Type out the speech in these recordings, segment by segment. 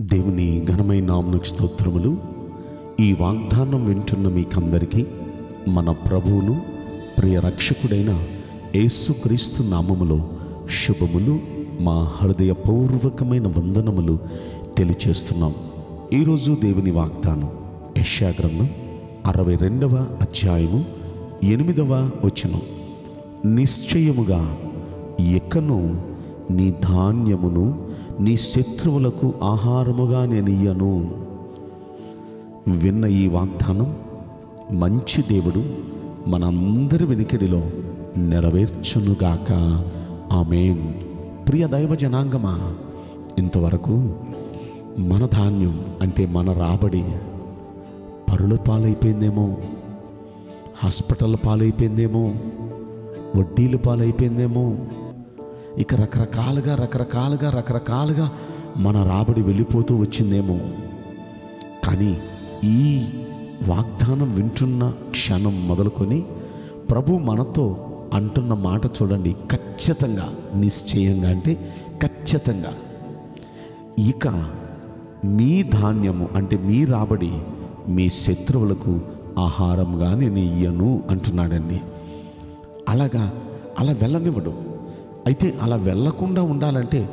దేవుని ఘనమైన నామకు స్తోత్రములు. ఈ వాగ్దానం వింటున్న మీకందరికీ మన ప్రభువును ప్రియ రక్షకుడైన యేసుక్రీస్తు నామములో శుభములు. మా హృదయపూర్వకమైన వందనములు తెలియచేస్తున్నాం ఈరోజు దేవుని వాగ్దానం యశాగ్రంథం అరవై రెండవ అధ్యాయము ఎనిమిదవ వచనం. నిశ్చయముగా ఎక్కను నీ ధాన్యమును నీ శత్రువులకు ఆహారముగా నేను ఇయ్యను. విన్న ఈ వాగ్దానం మంచి దేవుడు మనందరి వెనుకడిలో నెరవేర్చునుగాక. ఆమెన్. ప్రియ దైవ జనాంగమా ఇంతవరకు మన ధాన్యం అంటే మన రాబడి పరుల పాలైపోయిందేమో హాస్పిటల్ పాలైపోయిందేమో వడ్డీలు పాలైపోయిందేమో ఇక రకరకాలుగా రకరకాలుగా రకరకాలుగా మన రాబడి వెళ్ళిపోతూ వచ్చిందేమో. కానీ ఈ వాగ్దానం వింటున్న క్షణం మొదలుకొని ప్రభు మనతో అంటున్న మాట చూడండి. ఖచ్చితంగా నిశ్చయంగా అంటే ఖచ్చితంగా. ఇక మీ ధాన్యము అంటే మీ రాబడి మీ శత్రువులకు ఆహారంగా నేను ఇయ్యను అంటున్నాడండి. అలాగా అలా వెళ్ళనివ్వడు. అయితే అలా వెళ్ళకుండా ఉండాలంటే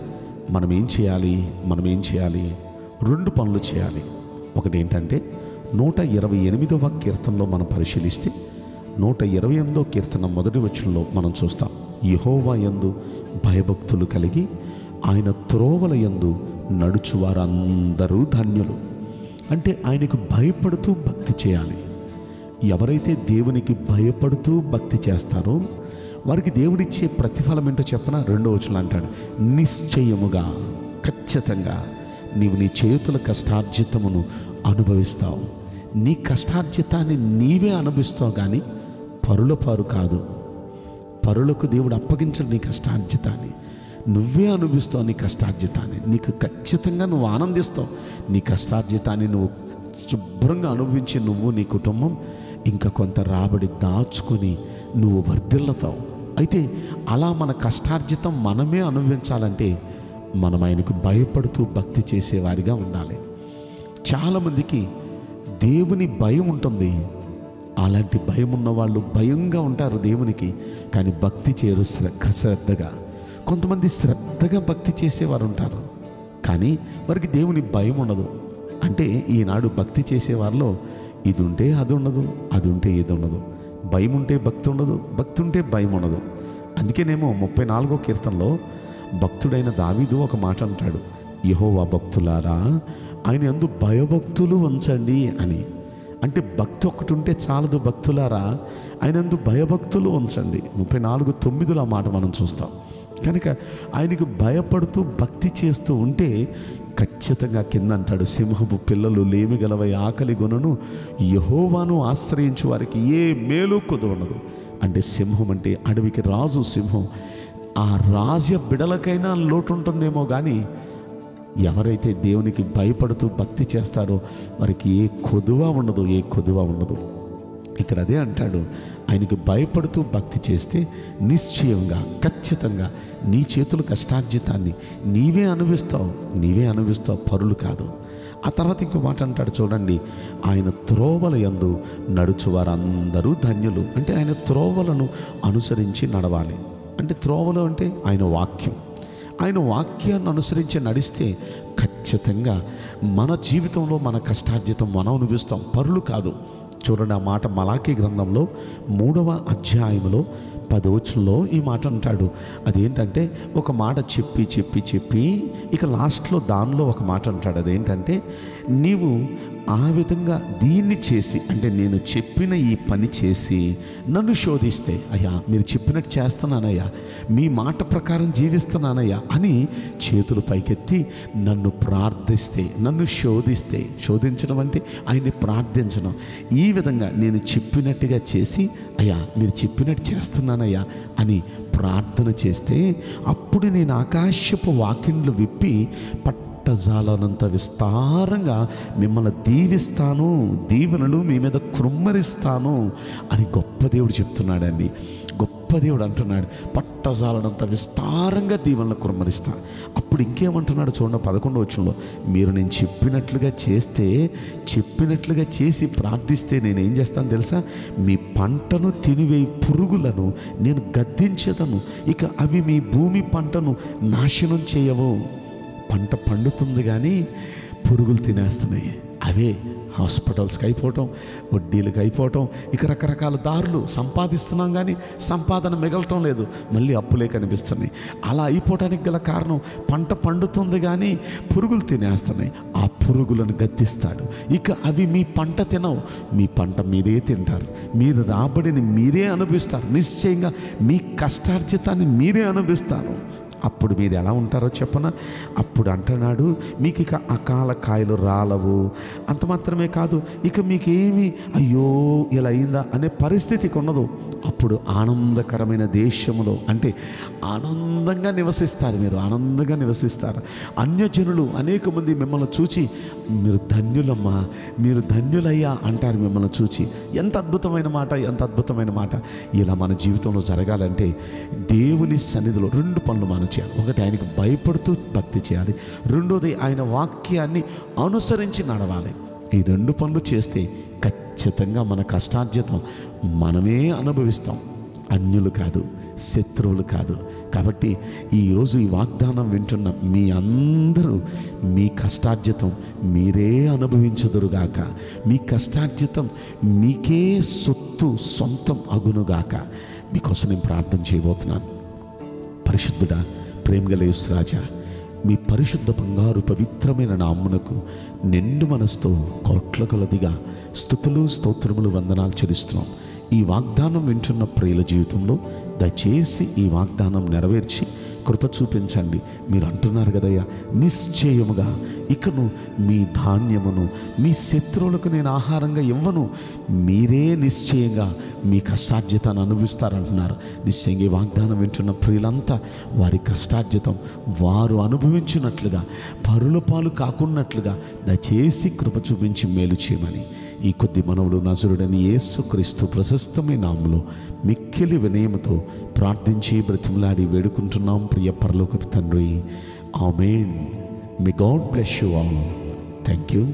మనం ఏం చేయాలి? మనం ఏం చేయాలి? రెండు పనులు చేయాలి. ఒకటి ఏంటంటే నూట ఇరవై ఎనిమిదవ కీర్తనలో మనం పరిశీలిస్తే నూట ఇరవై ఎనిమిదో కీర్తన మొదటి వచ్చంలో మనం చూస్తాం యహోవా యందు భయభక్తులు కలిగి ఆయన త్రోవల యందు నడుచువారందరూ ధన్యులు. అంటే ఆయనకు భయపడుతూ భక్తి చేయాలి. ఎవరైతే దేవునికి భయపడుతూ భక్తి చేస్తారో వారికి దేవుడిచ్చే ప్రతిఫలం ఏంటో చెప్పన? రెండో వచనం అంటాడు నిశ్చయముగా ఖచ్చితంగా నీవు నీ చేతుల కష్టార్జితమును అనుభవిస్తావు. నీ కష్టార్జితాన్ని నీవే అనుభవిస్తావు కానీ పరుల పారు కాదు. పరులకు దేవుడు అప్పగించడు నీ కష్టార్జితాన్ని నువ్వే అనుభవిస్తావు నీ కష్టార్జితాన్ని. నీకు ఖచ్చితంగా నువ్వు ఆనందిస్తావు. నీ కష్టార్జితాన్ని నువ్వు శుభ్రంగా అనుభవించి నువ్వు నీ కుటుంబం ఇంకా కొంత రాబడి దాచుకొని నువ్వు వర్ధిల్లతావు. అయితే అలా మన కష్టార్జితం మనమే అనుభవించాలంటే మనం ఆయనకు భయపడుతూ భక్తి చేసేవారిగా ఉండాలి. చాలామందికి దేవుని భయం ఉంటుంది. అలాంటి భయం ఉన్నవాళ్ళు భయంగా ఉంటారు దేవునికి కానీ భక్తి చేయరు శ్రద్ధగా. కొంతమంది శ్రద్ధగా భక్తి చేసేవారు ఉంటారు కానీ వారికి దేవుని భయం ఉండదు. అంటే ఈనాడు భక్తి చేసేవారిలో ఇది ఉంటే అది ఉండదు అది ఉంటే ఇది ఉండదు. భయం ఉంటే భక్తి ఉండదు భక్తి ఉంటే భయం ఉండదు అందుకేనేమో ముప్పై నాలుగో కీర్తనలో భక్తుడైన దావీదు ఒక మాట అంటాడు. యహోవా భక్తులారా ఆయన ఎందు భయభక్తులు ఉంచండి అని. అంటే భక్తి ఒకటి ఉంటే చాలదు భక్తులారా ఆయన ఎందు భయభక్తులు ఉంచండి. ముప్పై నాలుగు తొమ్మిదిలో ఆ మాట మనం చూస్తాం. కనుక ఆయనకు భయపడుతూ భక్తి చేస్తూ ఉంటే ఖచ్చితంగా కింద అంటాడు సింహపు పిల్లలు లేమి గలవై ఆకలి గొనను యహోవాను ఆశ్రయించు వారికి ఏ మేలు కుదవనదు అంటే సింహం అంటే అడవికి రాజు సింహం. ఆ రాజ బిడలకైనా లోటు ఉంటుందేమో కానీ ఎవరైతే దేవునికి భయపడుతూ భక్తి చేస్తారో వారికి ఏ కొదువ ఉండదు ఏ కొదువ ఉండదు. ఇక్కడ అదే అంటాడు. ఆయనకి భయపడుతూ భక్తి చేస్తే నిశ్చయంగా ఖచ్చితంగా నీ చేతుల కష్టార్జితాన్ని నీవే అనుభవిస్తావు నీవే అనుభవిస్తావు పరులు కాదు. ఆ తర్వాత ఇంకో మాట అంటాడు చూడండి ఆయన త్రోవల యందు నడుచు వారందరూ ధన్యులు. అంటే ఆయన త్రోవలను అనుసరించి నడవాలి. అంటే త్రోవలు అంటే ఆయన వాక్యం. ఆయన వాక్యాన్ని అనుసరించి నడిస్తే ఖచ్చితంగా మన జీవితంలో మన కష్టార్జితం మనం అనుభవిస్తాం. పరులు కాదు. చూడండి ఆ మాట మలాఖీ గ్రంథంలో మూడవ అధ్యాయంలో పదవచనంలో ఈ మాట అంటాడు. అదేంటంటే ఒక మాట చెప్పి చెప్పి చెప్పి ఇక లాస్ట్లో దానిలో ఒక మాట అంటాడు. అదేంటంటే నీవు ఆ విధంగా దీన్ని చేసి అంటే నేను చెప్పిన ఈ పని చేసి నన్ను శోధిస్తే అయ్యా మీరు చెప్పినట్టు చేస్తున్నానయ్యా మీ మాట ప్రకారం జీవిస్తున్నానయ్యా అని చేతులు పైకెత్తి నన్ను ప్రార్థిస్తే నన్ను శోధిస్తే శోధించడం అంటే ఆయన్ని ప్రార్థించడం. ఈ విధంగా నేను చెప్పినట్టుగా చేసి అయ్యా మీరు చెప్పినట్టు చేస్తున్నాను చేస్తున్నానయ్యా అని ప్రార్థన చేస్తే అప్పుడు నేను ఆకాశపు వాకిండ్లు విప్పి పట్టజాలనంత విస్తారంగా మిమ్మల్ని దీవిస్తాను దీవెనలు మీ మీద కృమ్మరిస్తాను అని గొప్ప దేవుడు చెప్తున్నాడండి. గొప్ప దేవుడు అంటున్నాడు పట్టజాలనంత విస్తారంగా దీవెనలు కృమ్మరిస్తాను ఇప్పుడు ఇంకేమంటున్నాడు చూడండి పదకొండు వచ్చంలో మీరు నేను చెప్పినట్లుగా చేస్తే చెప్పినట్లుగా చేసి ప్రార్థిస్తే నేను ఏం చేస్తాను తెలుసా? మీ పంటను తినివేయి పురుగులను నేను గద్దించేదను. ఇక అవి మీ భూమి పంటను నాశనం చేయవు. పంట పండుతుంది కానీ పురుగులు తినేస్తున్నాయి. అవే హాస్పిటల్స్కి అయిపోవటం వడ్డీలకు అయిపోవటం ఇక రకరకాల దారులు సంపాదిస్తున్నాం కానీ సంపాదన మిగలటం లేదు. మళ్ళీ అప్పులే కనిపిస్తున్నాయి. అలా అయిపోవటానికి గల కారణం పంట పండుతుంది కానీ పురుగులు తినేస్తున్నాయి. ఆ పురుగులను గద్దిస్తాడు. ఇక అవి మీ పంట తినవు. మీ పంట మీరే తింటారు. మీరు రాబడిని మీరే అనుభవిస్తారు. నిశ్చయంగా మీ కష్టార్జితాన్ని మీరే అనుభవిస్తారు. అప్పుడు మీరు ఎలా ఉంటారో చెప్పన. అప్పుడు అంటున్నాడు మీకు ఇక అకాల కాయలు రాలవు. అంత మాత్రమే కాదు ఇక మీకేమి అయ్యో ఇలా అయిందా? అనే పరిస్థితికి ఉన్నదు అప్పుడు ఆనందకరమైన దేశంలో అంటే ఆనందంగా నివసిస్తారు మీరు ఆనందంగా నివసిస్తారు. అన్యజనులు అనేక మంది మిమ్మల్ని చూచి మీరు ధన్యులమ్మా మీరు ధన్యులయ్యా అంటారు మిమ్మల్ని చూచి. ఎంత అద్భుతమైన మాట ఎంత అద్భుతమైన మాట. ఇలా మన జీవితంలో జరగాలంటే దేవుని సన్నిధిలో రెండు పనులు మనం చేయాలి. ఒకటి ఆయనకు భయపడుతూ భక్తి చేయాలి. రెండోది ఆయన వాక్యాన్ని అనుసరించి నడవాలి. ఈ రెండు పనులు చేస్తే ఖచ్చితంగా మన కష్టార్జితం మనమే అనుభవిస్తాం. అన్యులు కాదు శత్రువులు కాదు. కాబట్టి ఈరోజు ఈ వాగ్దానం వింటున్న మీ అందరూ మీ కష్టార్జితం మీరే అనుభవించుదురుగాక. మీ కష్టార్జితం మీకే సొత్తు సొంతం అగునుగాక. మీకోసం నేను ప్రార్థన చేయబోతున్నాను. పరిశుద్ధుడా ప్రేమగల రాజా మీ పరిశుద్ధ బంగారు పవిత్రమైన నామ్మునకు నిండు మనసుతో కోట్ల కొలదిగా స్థుతులు స్తోత్రములు వందనాలు చెల్లిస్తున్నాం. ఈ వాగ్దానం వింటున్న ప్రియుల జీవితంలో దయచేసి ఈ వాగ్దానం నెరవేర్చి కృప చూపించండి. మీరు అంటున్నారు కదయ్యా నిశ్చయముగా ఇకను మీ ధాన్యమును మీ శత్రువులకు నేను ఆహారంగా ఇవ్వను. మీరే నిశ్చయంగా మీ కష్టార్జితాన్ని అనుభవిస్తారంటున్నారు. నిశ్చయంగా వాగ్దానం వింటున్న ప్రియులంతా వారి కష్టార్జితం వారు అనుభవించినట్లుగా పరుల పాలు కాకున్నట్లుగా దయచేసి కృప చూపించి మేలు చేయమని ఈ కొద్ది మనవుడు నజరుడని యేసుక్రీస్తు ప్రశస్తమైన నామములో మిక్కిలి వినయముతో ప్రార్థించి బ్రతిమలాడి వేడుకుంటున్నాం ప్రియ పరలోకపు తండ్రి. Amen. Me god bless you all thank you